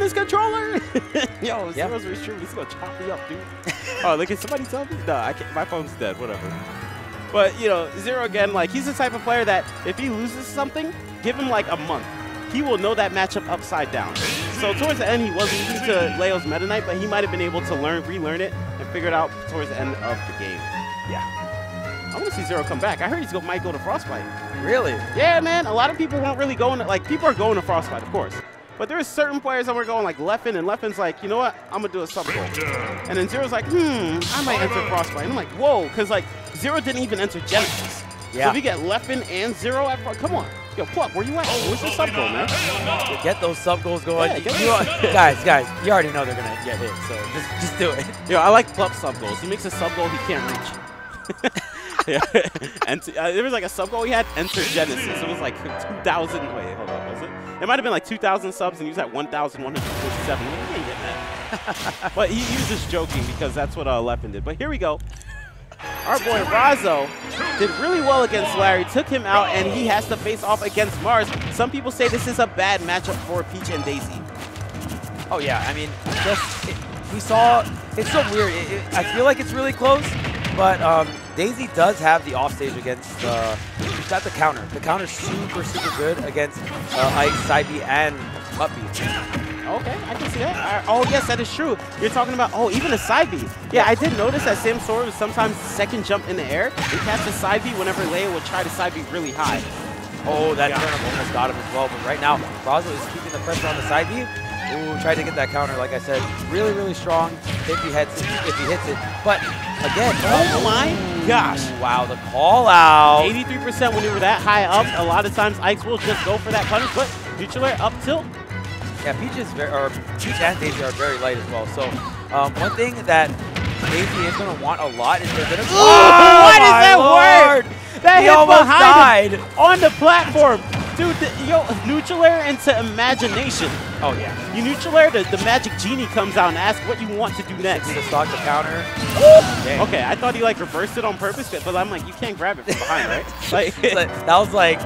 this controller. Yo, Yeah. Zero's restricted. He's gonna chop me up, dude. oh, look, can somebody tell me? No, I can't. My phone's dead. Whatever. But you know, Zero again, like he's the type of player that if he loses something, give him like a month. He will know that matchup upside down. So towards the end, he was losing to Leo's Meta Knight, but he might have been able to learn, relearn it, and figure it out towards the end of the game. Yeah. I want to see Zero come back. I heard he's go, might go to Frostbite. Really? Yeah, man. A lot of people weren't really going to, like, people are going to Frostbite, of course. But there's certain players that were going like Leffen, and Leffen's like, you know what? I'm going to do a sub goal. And then Zero's like, hmm, I might enter Frostbite. And I'm like, whoa, because, like, Zero didn't even enter Genesis. So Yeah. if you get Leffen and Zero at front, come on. Yo, Plup, where you at? Where's your sub goal, man? Get those sub goals going. Yeah, get You- guys, guys, you already know they're gonna get hit, so just just do it. Yo, I like Plup's sub goals. He makes a sub goal he can't reach. yeah. and uh, there was like a sub goal he had, enter Genesis. It was like 2,000. Wait, hold on, was it? Might have been like 2,000 subs, and he was at 1,147. You ain't getting that. but he, he was just joking because that's what uh, Leffen did. But here we go. Our boy Razo did really well against Larry, took him out, and he has to face off against Marss. Some people say this is a bad matchup for Peach and Daisy. Oh yeah, I mean, just it, we saw. It's so weird. It, it, I feel like it's really close, but um, Daisy does have the offstage against. Uh, got the counter. The counter's super super good against uh, Ike, side B, and up B. Okay, I can see that. Oh, yes, that is true. You're talking about, oh, even a side B. Yeah, I did notice that Samsora was sometimes second jump in the air and catch a side B whenever Leia would try to side B really high. Oh, that turnip almost got him as well. But right now, Razo is keeping the pressure on the side B. Ooh, tried to get that counter, like I said. Really, really strong if he hits it. If he hits it. But again, Oh my gosh. Wow, the call out. 83% when you were that high up, a lot of times Ikes will just go for that punish, but air up tilt. Yeah, Peach is very, or Peach and Daisy are very light as well. So um, one thing that Daisy is going to want a lot is they're going to. why does that work? That He hit almost behind died. on the platform. Dude, the, yo, neutral air into imagination. Oh yeah. You neutral air, the, the magic genie comes out and asks what you want to do next. The stock, the counter. Okay, I thought he like reversed it on purpose, but I'm like, you can't grab it from behind, right? Like, that was like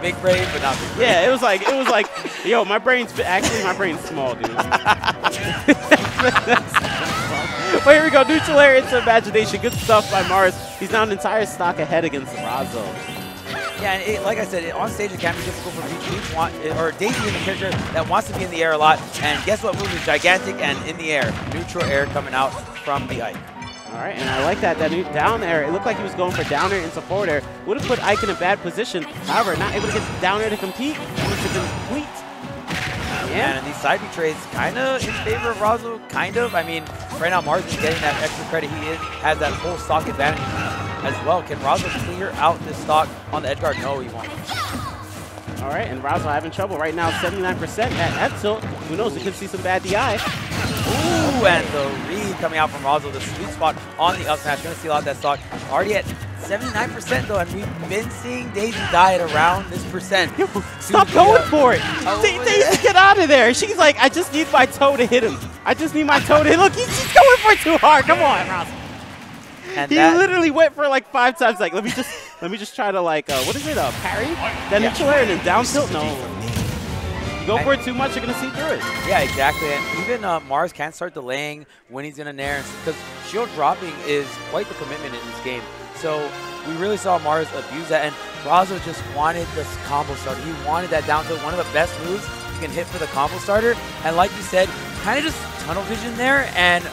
big brain, but not big brain. yeah, it was like, it was like, yo, my brain's actually my brain's small, dude. but here we go, neutral air into imagination. Good stuff by Marss. He's now an entire stock ahead against Razo. Yeah, and it, like I said, it, on stage it can be difficult for. Peach want, or Daisy is a character that wants to be in the air a lot. And guess what move is gigantic and in the air? Neutral air coming out from the Ike. All right, and I like that, that new down air. It looked like he was going for down air into forward air. Would have put Ike in a bad position. However, not able to get down air to compete. Wants to complete. Um, yeah. And these side B trades kind of in favor of Razo, kind of. I mean, right now Marss is getting that extra credit. He is, has that full stock advantage as well. Can Razo clear out this stock on the edge guard? No, he won't. All right, and Razo having trouble right now, 79% at, tilt. Who knows, we could see some bad DI. Ooh, and the read coming out from Razo, the sweet spot on the up smash. Gonna steal out that stock. Already at 79% though, and we've been seeing Daisy die at around this percent. Yo, stop going for it. oh, Da-. Daisy, get out of there. She's like, I just need my toe to hit him. I just need my toe to hit. Look, he's, he's going for it too hard. Come on, Razo. And He that, literally went for like five times. Like, let me just, let me just try to like, uh, what is it? Uh, parry? Then Yeah. neutral air and then down tilt. No. You go for it too much, you're gonna see through it. Yeah, exactly. And even uh, Marss can start delaying when he's in a nair because shield dropping is quite the commitment in this game. So we really saw Marss abuse that, and Razo just wanted this combo starter. He wanted that down tilt, one of the best moves you can hit for the combo starter. And like you said, kind of just tunnel vision there, and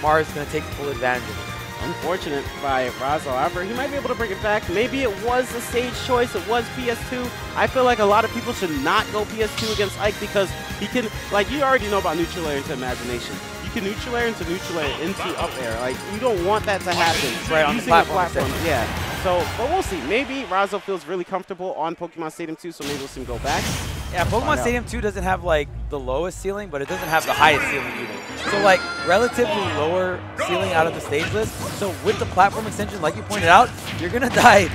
Marss is going to take full advantage of it. Unfortunate by Razo. However, he might be able to bring it back. Maybe it was a stage choice. It was PS2. I feel like a lot of people should not go PS2 against Ike because he can, like, you already know about neutral air into imagination. You can neutral air into neutral air into up air. Like, you don't want that to happen. Right, on the Using platform, Yeah. So, but we'll see. Maybe Razo feels really comfortable on Pokemon Stadium 2, so maybe we'll see him go back. Yeah, Pokemon out. Stadium 2 doesn't have like the lowest ceiling, but it doesn't have the highest ceiling either. So like relatively lower ceiling out of the stage list. So with the platform extension, like you pointed out, you're gonna die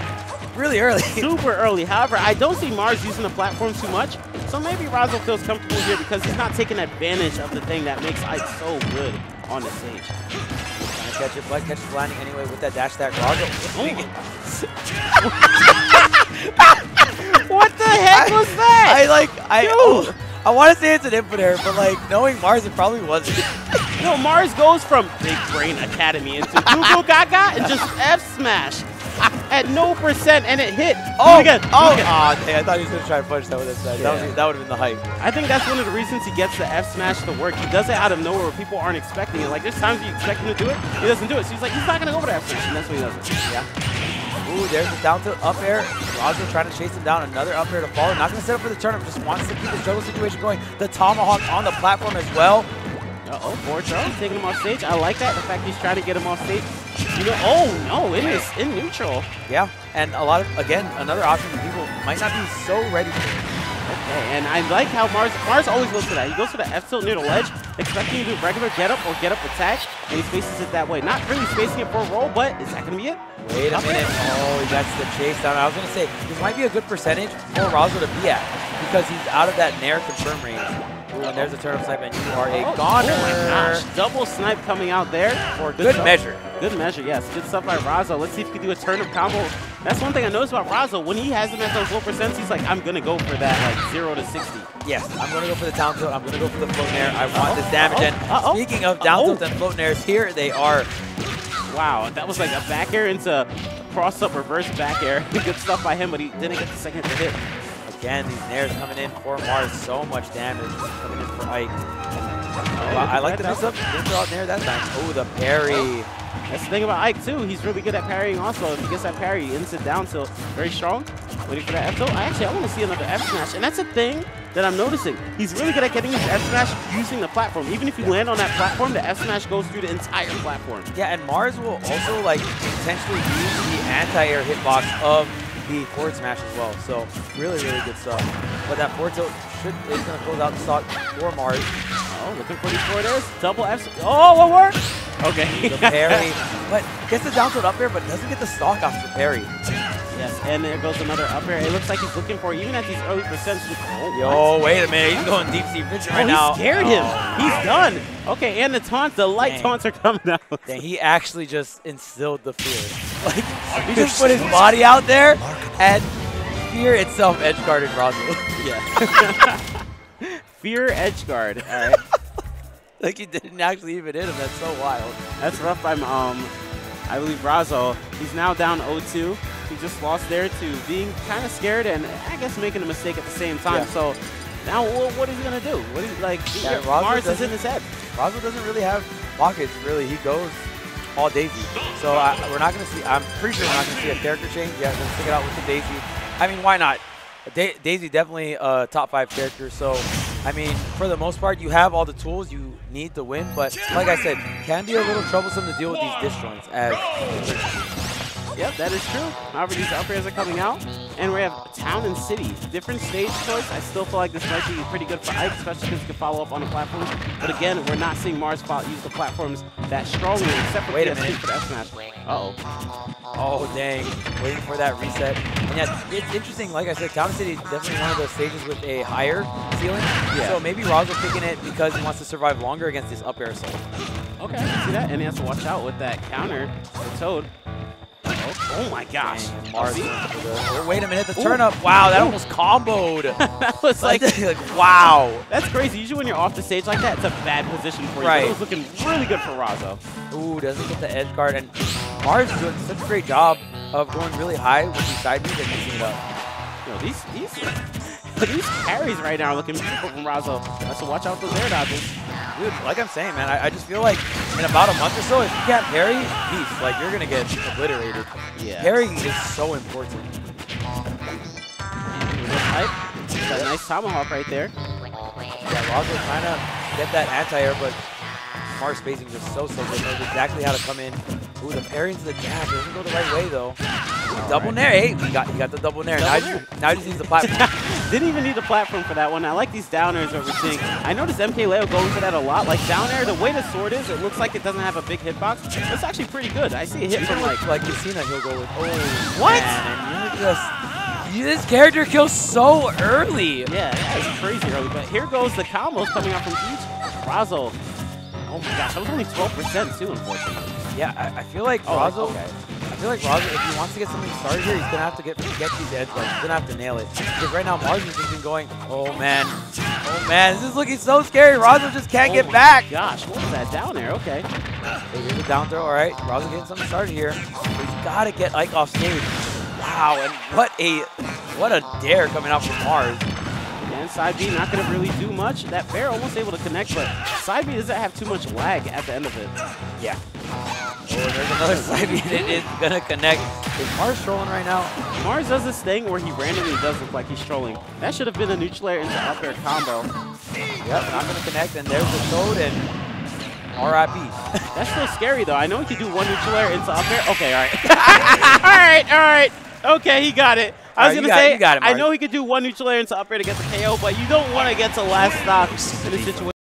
really early. super early. However, I don't see Marss using the platform too much, so maybe Razo feels comfortable here because he's not taking advantage of the thing that makes Ike so good on the stage. Trying to catch it, but catches landing anyway with that dash that Razo. What the heck was that? I like I oh, I want to say it's an input error, but like knowing Marss, it probably wasn't. No, Marss goes from Big Brain Academy into Google Gaga and just F smash at no percent, and it hit. Oh, again. oh, again. oh, dang, I thought he was gonna try to punch that with his. That Yeah. was that would have been the hype. I think that's one of the reasons he gets the F smash to work. He does it out of nowhere where people aren't expecting it. Like there's times you expect him to do it, he doesn't do it. So he's like, he's not gonna go for the F smash, and that's when he does it. Yeah. Ooh, there's the down tilt up air. Razo trying to chase him down. Another up air to follow. Not going to set up for the turnip. Just wants to keep the struggle situation going. The tomahawk on the platform as well. Uh-oh, Charlie taking him off stage. I like that. The fact he's trying to get him off stage. You know, oh no, it is in neutral. Yeah, and a lot of, again, another option that people might not be so ready for. And I like how Marss Marss always goes for that. He goes for the F tilt near the ledge, expecting to do regular get up or get up attack, and he spaces it that way. Not really spacing it for a roll, but is that gonna be it? Wait a minute. Oh, that's the chase down. I was going to say, this might be a good percentage for Razo to be at because he's out of that Nair confirm range. Ooh, and there's a turnip snipe, and you are a Oh, goner. Oh my gosh, double snipe coming out there. For Good good measure. Good measure, yes. Good stuff by Razo. Let's see if he can do a turnip combo. That's one thing I noticed about Razo. When he has him at those low percents, he's like, I'm gonna go for that like zero to sixty. Yes, I'm going to go for the down tilt. I'm going to go for the float nair. I want Uh-oh, this damage. And uh-oh, uh-oh. speaking of down Uh-oh. tilt and float nairs, here they are. Wow, that was like a back air into cross up reverse back air. Good stuff by him, but he didn't get the second to hit. Again, these nairs coming in for Marss. So much damage coming in for Ike. Wow, I like the mix up. Didn't throw out nair that time. Oh, the parry. That's the thing about Ike too. He's really good at parrying. Also, if he gets that parry, he ends it down tilt, very strong. Waiting for that F tilt. I actually I want to see another F smash, and that's a thing that I'm noticing. He's really good at getting his F smash using the platform. Even if you land on that platform, the F smash goes through the entire platform. Yeah, and Marss will also like potentially use the anti-air hitbox of the forward smash as well. So really, really good stuff. But that forward tilt should is going to close out the stock for Marss. Oh, looking for these quarters. Double F. Oh, what worked? Okay. The parry, but gets the down tilt up air, but doesn't get the stock off the parry. yes, and there goes another up air. It looks like he's looking for even at these early percents. Oh. Yo, wait a minute, he's going deep sea vision Oh, right he now. scared him. Oh, He's done. Okay, and the taunts, the light Dang. taunts are coming out. Dang, he actually just instilled the fear. Like, he just put his body out there, and fear itself edge guarded Razo. Yeah. Fear edge guard. All right. like, he didn't actually even hit him. That's so wild. That's rough by, um, I believe, Razo. He's now down 0-2. He just lost there to being kind of scared and I guess making a mistake at the same time. Yeah. So now what, what is he going to do? What is, like, Yeah, Marss is in his head. Razo doesn't really have pockets, really. He goes all Daisy. So I, we're not going to see, I'm pretty sure we're not going to see a character change. Yeah, going to stick it out with the Daisy. I mean, why not? Da Daisy definitely a top five character. So, I mean, for the most part, you have all the tools you need to win. But like I said, can be a little troublesome to deal with these disjoints as Yep, that is true. However, these up airs are coming out, and we have town and city. Different stage choice. I still feel like this might be pretty good for Ike, especially because he can follow up on the platforms. But again, we're not seeing Marss use the platforms that strongly, except for Wait a minute. for the F smash. Uh-oh. Oh, dang. Waiting for that reset. And yeah, it's interesting. Like I said, Town and City is definitely one of those stages with a higher ceiling. Yeah. So maybe Razo picking it because he wants to survive longer against this up air assault. Okay, I see that. And he has to watch out with that counter for Toad. Uh-oh. Oh my gosh. Dang, Marss See? going for the- oh, wait a minute, the Ooh. turnip. Wow, that Ooh. almost comboed. that was like, like, like, wow. that's crazy. Usually when you're off the stage like that, it's a bad position for you. But Right. it was looking really good for Razo. Ooh, doesn't get the edge guard. And Marss is doing such a great job of going really high with these side Bs and mixing it up. Yo, these these these carries right now are looking beautiful from Razo. So watch out for those air dodges. Dude, like I'm saying, man, I, I just feel like in about a month or so, if you can't parry, beast, like you're gonna get obliterated. Yeah. Parrying is so important. Type. Got a nice tomahawk right there. Yeah, Razo trying to get that anti-air, but Marss spacing just so, so good. Knows exactly how to come in. Ooh, the parry into the jab. Doesn't go the right way, though. Double right. nair. Hey, he got, he got the double nair. now, Double just, now he just needs the platform. Didn't even need the platform for that one. I like these down airs that we're seeing. I noticed MK Leo going for that a lot. Like down air, the way the sword is, it looks like it doesn't have a big hitbox. It's actually pretty good. I see a hit from like like, Lucina, he'll go with, oh, What? man, you're just, this character kills so early. Yeah, yeah, it's crazy early. But here goes the combos coming out from each. Razo. Oh my gosh, that was only 12% too, unfortunately. Yeah, I, I feel like Oh, Razo, okay. I feel like Roger, if he wants to get something started here, he's gonna have to get get these edge guards. He's gonna have to nail it. Because right now Marss is just been going, oh man, oh man, this is looking so scary. Roger just can't Oh get back. Gosh, what was that down there? Okay. Hey, here's a down throw. All right, Roger getting something started here. He's gotta get Ike off stage. Wow, and what a what a dare coming out from Marss. And side B not going to really do much. That bear almost able to connect, but side B doesn't have too much lag at the end of it. Yeah. Oh, there's another side B. It is gonna connect. Is Marss trolling right now? Marss does this thing where he randomly does look like he's trolling. That should have been a neutral air into up air combo. Yep, not gonna connect. And there's the toad and RIP. That's still scary though. I know he could do one neutral air into up air. Okay, all right. all right, all right. Okay, he got it. I was right, gonna got it, say, you got it, I know he could do one neutral air into up air to get the KO, but you don't want to get to last stock in a situation.